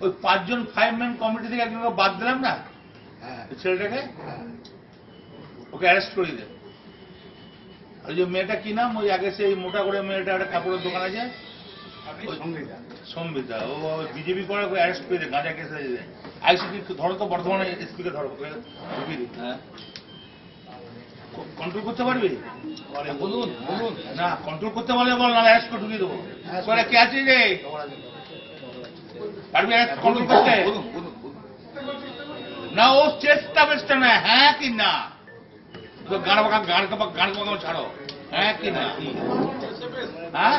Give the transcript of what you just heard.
ওই পাঁচজন five man committee থেকে একজনকে বাদ দিলাম না? হ্যাঁ। ছেলেটাকে? হ্যাঁ। ওকে অ্যারেস্ট করে দে ওই যে মেয়েটা কি নাম? ওই আগে সেই মোটা করে মেয়েটা একটা কাপড়ের দোকান আছে। সম্বিতা ও বিজেপি করে অ্যারেস্ট করে দে গাঁজা কেসে দেয় আইসিপি ধরো তো বর্ধমানে এসপিকে ধরো ঢুকিয়ে দিই হ্যাঁ। কন্ট্রোল করতে পারবি? বলুন বলুন। না কন্ট্রোল করতে পারলে বল না অ্যারেস্ট করে ঢুকিয়ে দেবো। কে আছিস রে? পারবি কন্ট্রোল করতে না ও চেষ্টা বেষ্টা না হ্যাঁ কি না তো গান বাগান গান কাপা গান বাগাও ছাড়ো হ্যাঁ কি না হ্যাঁ